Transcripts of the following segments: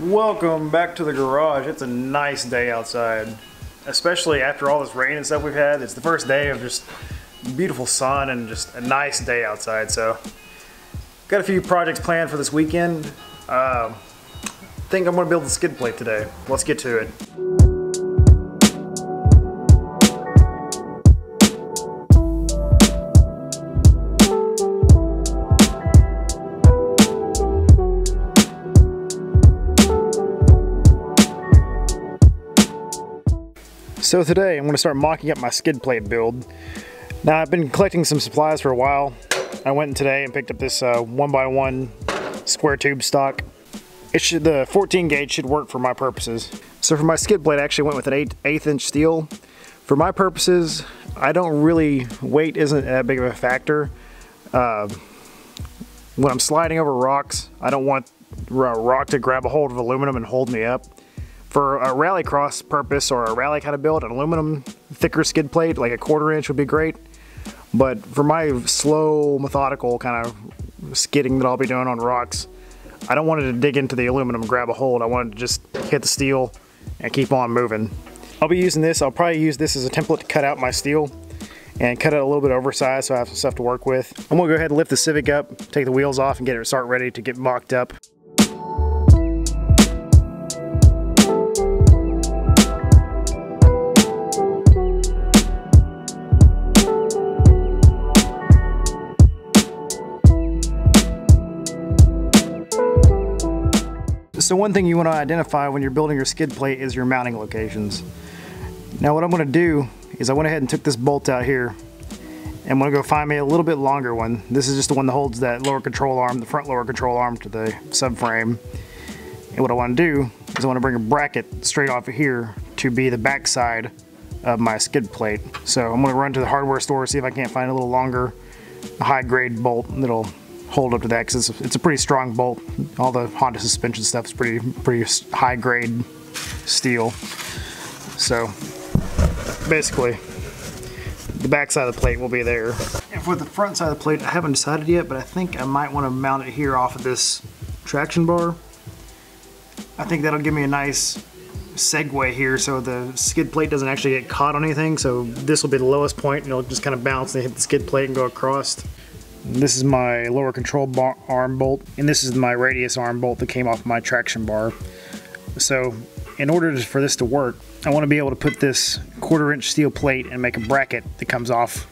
Welcome back to the garage. It's a nice day outside, especially after all this rain and stuff we've had. It's the first day of just beautiful sun and just a nice day outside. So, got a few projects planned for this weekend. Uh, think I'm gonna build the skid plate today. Let's get to it. So today I'm going to start mocking up my skid plate build. Now I've been collecting some supplies for a while. I went in today and picked up this uh, one by one square tube stock. It should, the 14 gauge should work for my purposes. So for my skid plate I actually went with an 8 eighth inch steel. For my purposes I don't really, weight isn't that big of a factor. Uh, when I'm sliding over rocks I don't want a rock to grab a hold of aluminum and hold me up for a rallycross purpose or a rally kind of build, an aluminum thicker skid plate, like a quarter inch would be great. But for my slow, methodical kind of skidding that I'll be doing on rocks, I don't want it to dig into the aluminum grab a hold. I wanted to just hit the steel and keep on moving. I'll be using this, I'll probably use this as a template to cut out my steel and cut it a little bit oversized so I have some stuff to work with. I'm gonna go ahead and lift the Civic up, take the wheels off and get it start ready to get mocked up. So one thing you want to identify when you're building your skid plate is your mounting locations. Now what I'm going to do is I went ahead and took this bolt out here and I'm going to go find me a little bit longer one. This is just the one that holds that lower control arm, the front lower control arm to the subframe. And what I want to do is I want to bring a bracket straight off of here to be the back side of my skid plate. So I'm going to run to the hardware store, see if I can't find a little longer high grade bolt that'll hold up to that because it's, it's, a pretty strong bolt. All the Honda suspension stuff is pretty pretty high grade steel. So basically, the back side of the plate will be there. And for the front side of the plate, I haven't decided yet, but I think I might want to mount it here off of this traction bar. I think that'll give me a nice segue here so the skid plate doesn't actually get caught on anything. So this will be the lowest point and it'll just kind of bounce and hit the skid plate and go across. This is my lower control arm bolt, and this is my radius arm bolt that came off my traction bar. So in order for this to work, I want to be able to put this quarter inch steel plate and make a bracket that comes off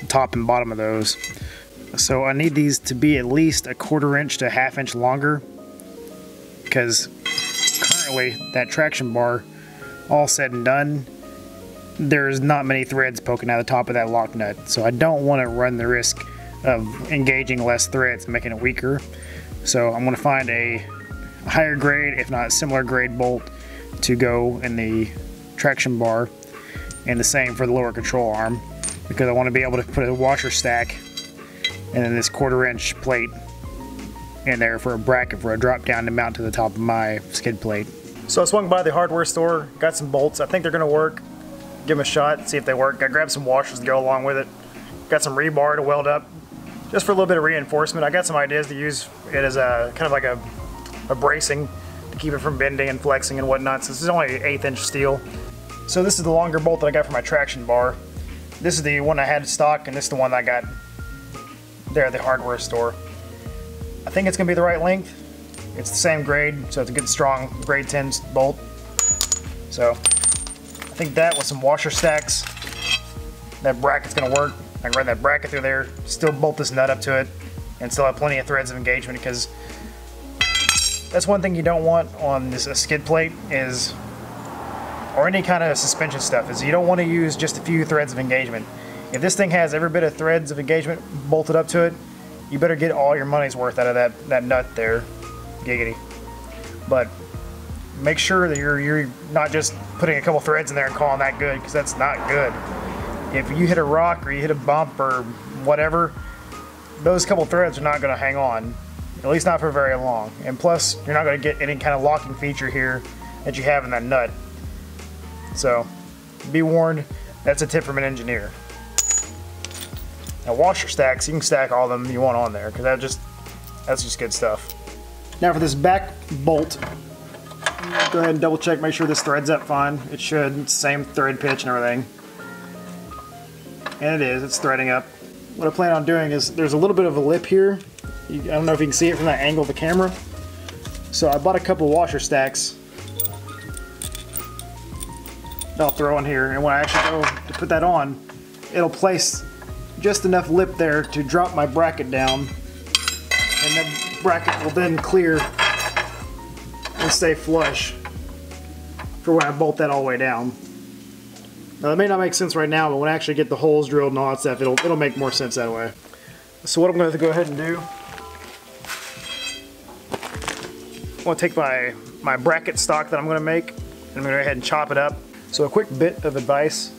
the top and bottom of those. So I need these to be at least a quarter inch to a half inch longer because currently that traction bar, all said and done, there's not many threads poking out of the top of that lock nut. So I don't want to run the risk of engaging less threads, and making it weaker. So I'm to find a higher grade, if not similar grade bolt to go in the traction bar and the same for the lower control arm because I want to be able to put a washer stack and then this quarter inch plate in there for a bracket for a drop down to mount to the top of my skid plate. So I swung by the hardware store, got some bolts. I think they're going to work. Give them a shot, see if they work. I grabbed some washers to go along with it. Got some rebar to weld up just for a little bit of reinforcement. I got some ideas to use it as a kind of like a, a bracing to keep it from bending and flexing and whatnot. So this is only eighth inch steel. So this is the longer bolt that I got for my traction bar. This is the one I had in stock and this is the one I got there at the hardware store. I think it's gonna be the right length. It's the same grade, so it's a good strong grade 10 bolt. So I think that with some washer stacks, that bracket's gonna work. I can run that bracket through there, still bolt this nut up to it, and still have plenty of threads of engagement because that's one thing you don't want on this skid plate is, or any kind of suspension stuff, is you don't want to use just a few threads of engagement. If this thing has every bit of threads of engagement bolted up to it, you better get all your money's worth out of that, that nut there, giggity. But make sure that you're, you're not just putting a couple threads in there and calling that good, because that's not good if you hit a rock or you hit a bump or whatever, those couple threads are not going to hang on, at least not for very long. And plus, you're not going to get any kind of locking feature here that you have in that nut. So, be warned, that's a tip from an engineer. Now washer stacks, you can stack all of them you want on there because that just, that's just good stuff. Now for this back bolt, Go ahead and double check, make sure this threads up fine. It should, same thread pitch and everything. And it is, it's threading up. What I plan on doing is, there's a little bit of a lip here. I don't know if you can see it from that angle of the camera. So I bought a couple washer stacks I'll throw in here. And when I actually go to put that on, it'll place just enough lip there to drop my bracket down. And the bracket will then clear and stay flush for when I bolt that all the way down. Now that may not make sense right now, but when I actually get the holes drilled and all that stuff, it'll, it'll make more sense that way. So what I'm going to go ahead and do, I'm going to take my, my bracket stock that I'm going to make, and I'm going to go ahead and chop it up so a quick bit of advice.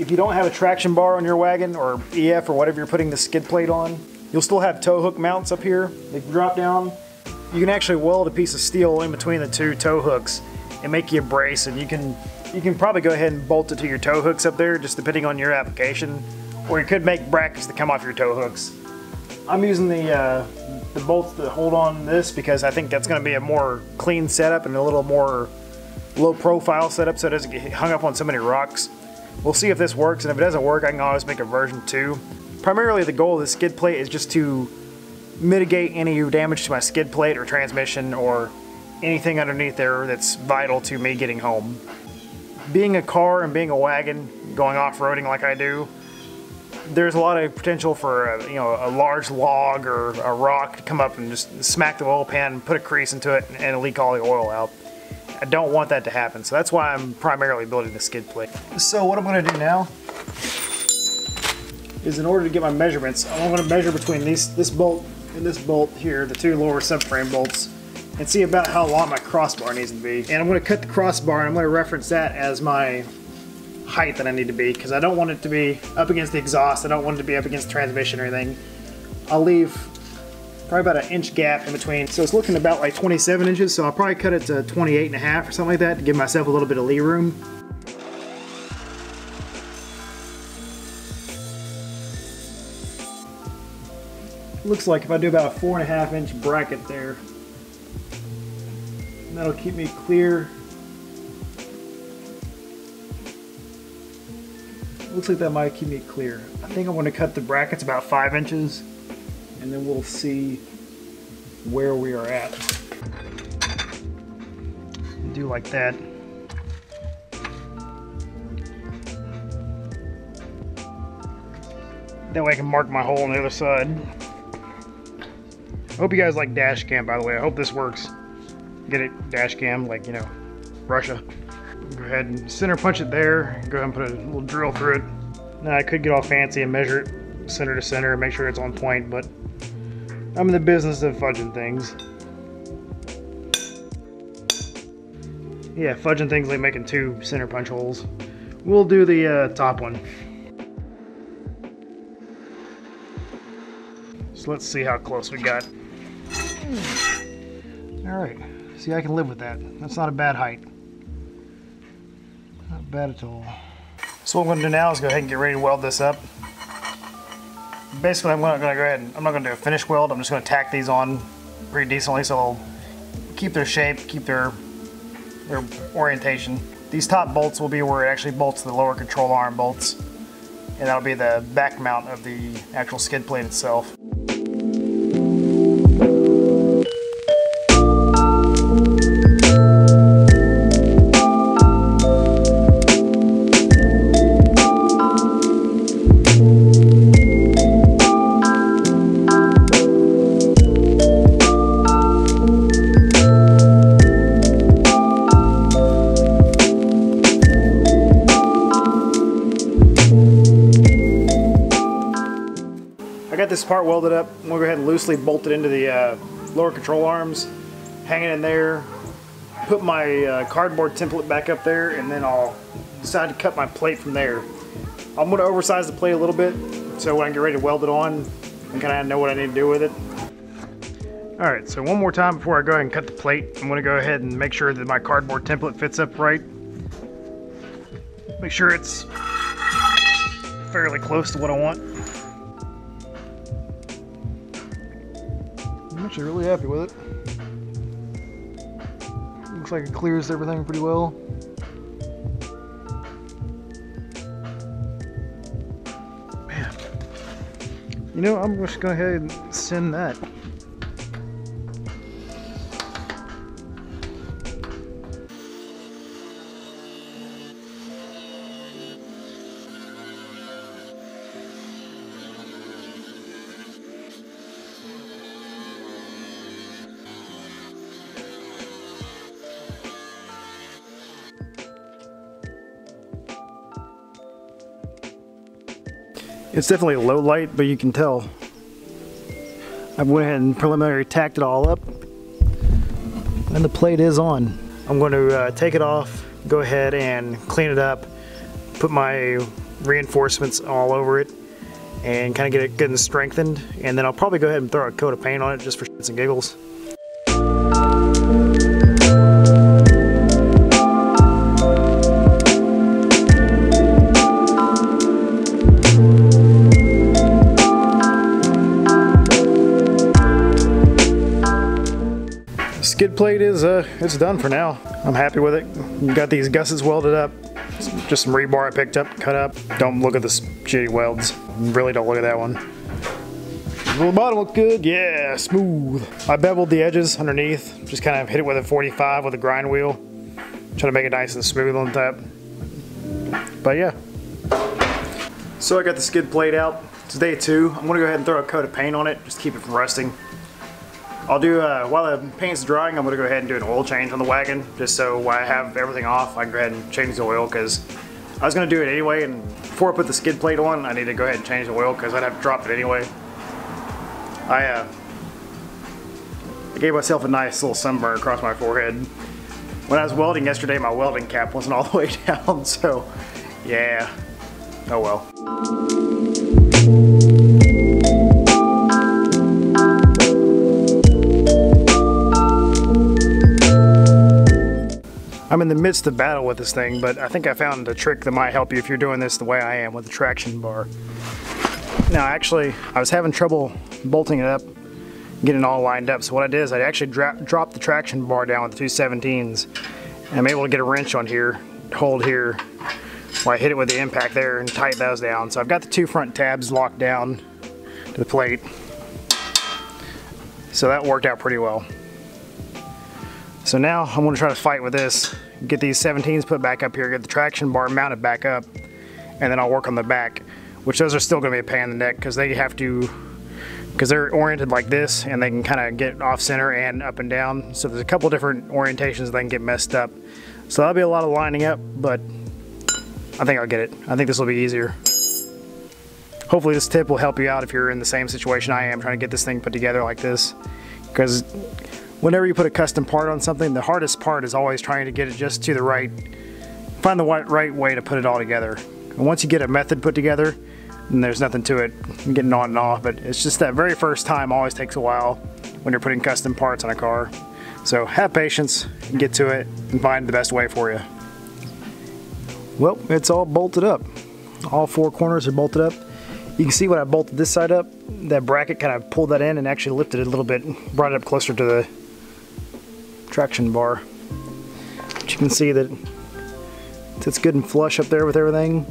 If you don't have a traction bar on your wagon or EF or whatever you're putting the skid plate on, you'll still have tow hook mounts up here. They can drop down. You can actually weld a piece of steel in between the two tow hooks and make you a brace and you can you can probably go ahead and bolt it to your tow hooks up there just depending on your application or you could make brackets that come off your tow hooks. I'm using the uh, the bolts that hold on this because I think that's going to be a more clean setup and a little more low profile setup so it doesn't get hung up on so many rocks. We'll see if this works, and if it doesn't work, I can always make a version 2. Primarily the goal of the skid plate is just to mitigate any damage to my skid plate or transmission or anything underneath there that's vital to me getting home. Being a car and being a wagon, going off-roading like I do, there's a lot of potential for a, you know a large log or a rock to come up and just smack the oil pan, and put a crease into it, and leak all the oil out. I don't want that to happen, so that's why I'm primarily building the skid plate. So what I'm gonna do now is in order to get my measurements, I'm gonna measure between these this bolt and this bolt here, the two lower subframe bolts, and see about how long my crossbar needs to be. And I'm gonna cut the crossbar and I'm gonna reference that as my height that I need to be, because I don't want it to be up against the exhaust, I don't want it to be up against transmission or anything. I'll leave probably about an inch gap in between. So it's looking about like 27 inches, so I'll probably cut it to 28 and a half or something like that to give myself a little bit of lee room. Looks like if I do about a four and a half inch bracket there, that'll keep me clear. Looks like that might keep me clear. I think I'm going to cut the brackets about five inches and then we'll see where we are at. Do like that. That way I can mark my hole on the other side. I hope you guys like dash cam by the way. I hope this works. Get it dash cam like, you know, Russia. Go ahead and center punch it there. Go ahead and put a little drill through it. Now I could get all fancy and measure it center to center and make sure it's on point, but I'm in the business of fudging things. Yeah, fudging things like making two center punch holes. We'll do the uh, top one. So let's see how close we got. Alright, see I can live with that. That's not a bad height. Not bad at all. So what I'm to do now is go ahead and get ready to weld this up basically I'm not going to go ahead and I'm not to do a finish weld. I'm just to tack these on pretty decently so they'll keep their shape, keep their their orientation. These top bolts will be where it actually bolts the lower control arm bolts. And that'll be the back mount of the actual skid plate itself. Part welded up. I'm gonna go ahead and loosely bolt it into the uh, lower control arms, hang it in there, put my uh, cardboard template back up there, and then I'll decide to cut my plate from there. I'm gonna oversize the plate a little bit, so when I get ready to weld it on, I kinda know what I need to do with it. All right, so one more time before I go ahead and cut the plate, I'm gonna go ahead and make sure that my cardboard template fits up right. Make sure it's fairly close to what I want. Actually really happy with it. looks like it clears everything pretty well. Man. You know, I'm just going to go ahead and send that. It's definitely low light, but you can tell. I went ahead and preliminary tacked it all up. And the plate is on. I'm going to uh, take it off, go ahead and clean it up, put my reinforcements all over it, and kind of get it good and strengthened. And then I'll probably go ahead and throw a coat of paint on it just for shits and giggles. Skid plate is uh, it's done for now. I'm happy with it. Got these gussets welded up. Just some rebar I picked up, cut up. Don't look at the shitty welds. Really don't look at that one. The bottom look good, yeah, smooth. I beveled the edges underneath. Just kind of hit it with a 45 with a grind wheel. Trying to make it nice and smooth on top. But yeah. So I got the skid plate out. It's day two. I'm gonna go ahead and throw a coat of paint on it, just keep it from rusting. I'll do, uh, while the paint's drying, I'm gonna go ahead and do an oil change on the wagon, just so I have everything off, I can go ahead and change the oil, because I was gonna do it anyway, and before I put the skid plate on, I need to go ahead and change the oil, because I'd have to drop it anyway. I, uh, I gave myself a nice little sunburn across my forehead. When I was welding yesterday, my welding cap wasn't all the way down, so, yeah. Oh well. I'm in the midst of battle with this thing, but I think I found a trick that might help you if you're doing this the way I am with the traction bar. Now actually, I was having trouble bolting it up, getting it all lined up, so what I did is I actually dropped the traction bar down with the two 17s, and I'm able to get a wrench on here, hold here, while I hit it with the impact there and tighten those down. So I've got the two front tabs locked down to the plate. So that worked out pretty well. So now I'm gonna try to fight with this, get these 17s put back up here, get the traction bar mounted back up, and then I'll work on the back, which those are still gonna be a pain in the neck because they have to, because they're oriented like this and they can kind of get off center and up and down. So there's a couple different orientations that can get messed up. So that'll be a lot of lining up, but I think I'll get it. I think this will be easier. Hopefully this tip will help you out if you're in the same situation I am trying to get this thing put together like this. Because whenever you put a custom part on something, the hardest part is always trying to get it just to the right, find the right way to put it all together. And once you get a method put together, then there's nothing to it, getting on and off, but it's just that very first time always takes a while when you're putting custom parts on a car. So have patience, get to it, and find the best way for you. Well, it's all bolted up. All four corners are bolted up. You can see when I bolted this side up, that bracket kind of pulled that in and actually lifted it a little bit, brought it up closer to the traction bar. But you can see that it's good and flush up there with everything.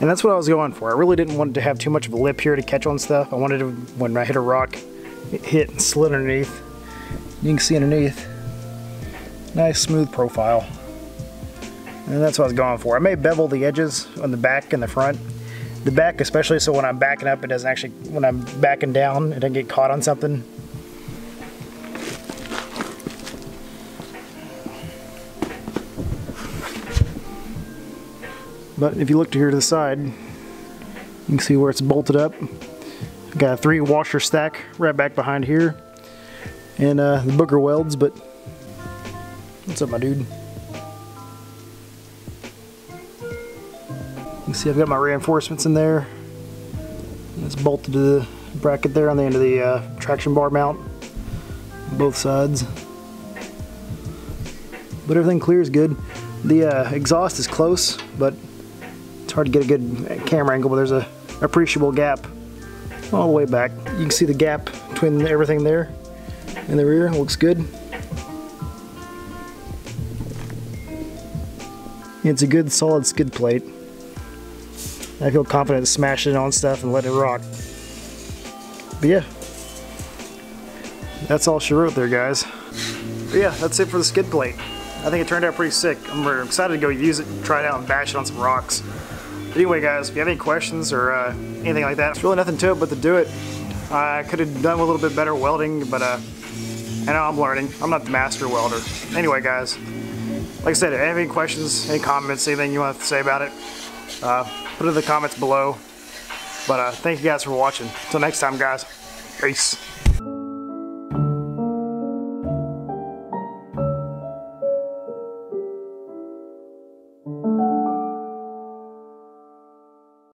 And that's what I was going for. I really didn't want to have too much of a lip here to catch on stuff. I wanted to, when I hit a rock, it hit and slid underneath. You can see underneath, nice smooth profile. And that's what I was going for. I may bevel the edges on the back and the front. The back especially so when I'm backing up it doesn't actually, when I'm backing down it doesn't get caught on something. But if you look to here to the side, you can see where it's bolted up. Got a three washer stack right back behind here. And uh, the booger welds, but what's up my dude? You can see I've got my reinforcements in there. It's bolted to the bracket there on the end of the uh, traction bar mount. Both sides. But everything clears good. The uh, exhaust is close, but it's hard to get a good camera angle, but there's a appreciable gap all the way back. You can see the gap between everything there in the rear. Looks good. It's a good solid skid plate. I feel confident smashing it on stuff and let it rock. But yeah, that's all she wrote there, guys. But yeah, that's it for the skid plate. I think it turned out pretty sick. I'm excited to go use it, try it out, and bash it on some rocks. Anyway, guys, if you have any questions or uh, anything like that, it's really nothing to it but to do it. I could have done a little bit better welding, but uh, I know I'm learning. I'm not the master welder. Anyway, guys, like I said, if you have any questions, any comments, anything you want to say about it, uh, put it in the comments below. But uh, thank you guys for watching. Until next time, guys. Peace.